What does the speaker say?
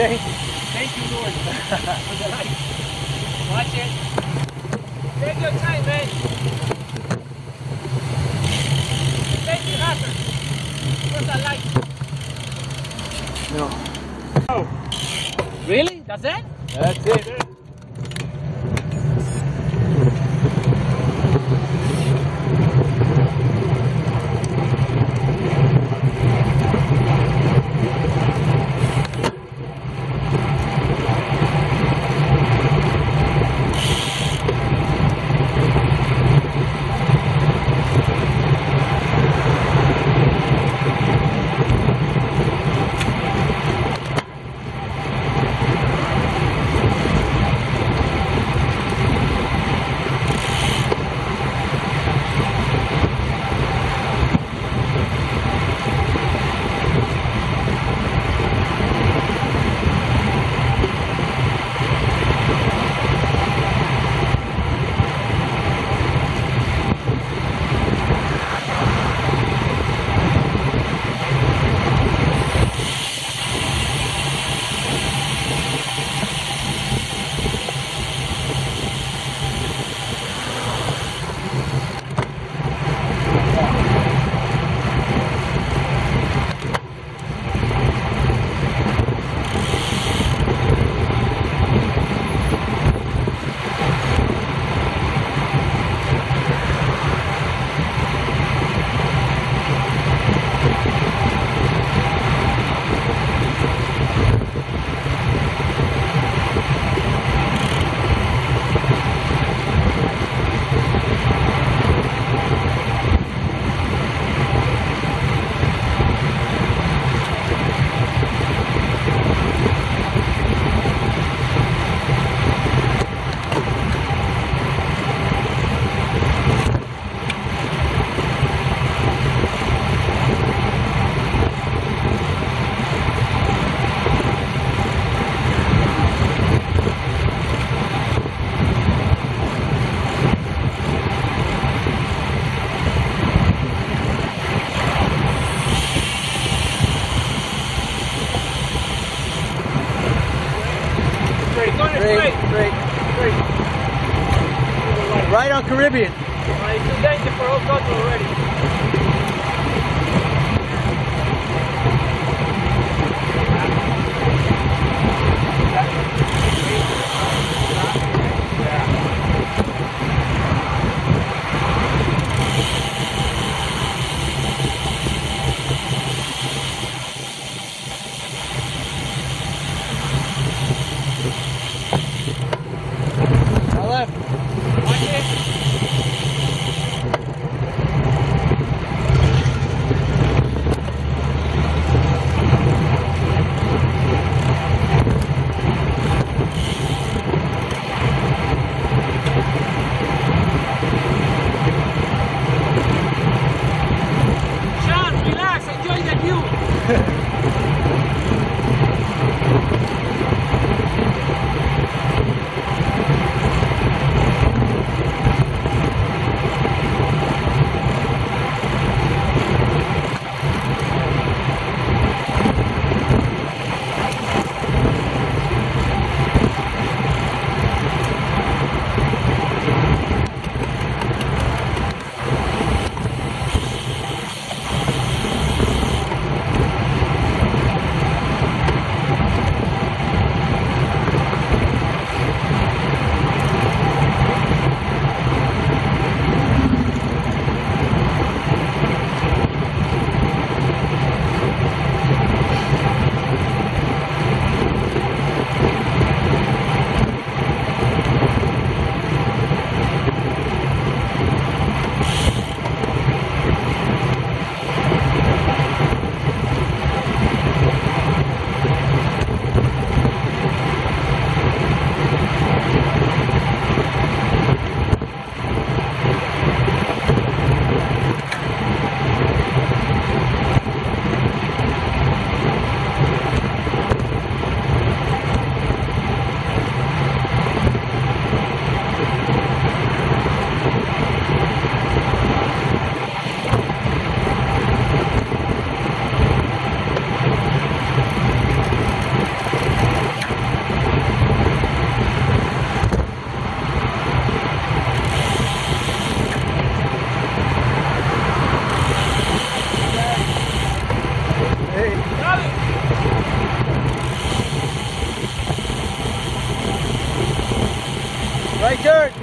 Thank you. Thank you, Lord, for the light. Watch it. Take your time, man. Take your effort. For the light. No. Oh. Really? That's it? That's it. Right on Caribbean. Uh, it's too dangerous for all already. Turn.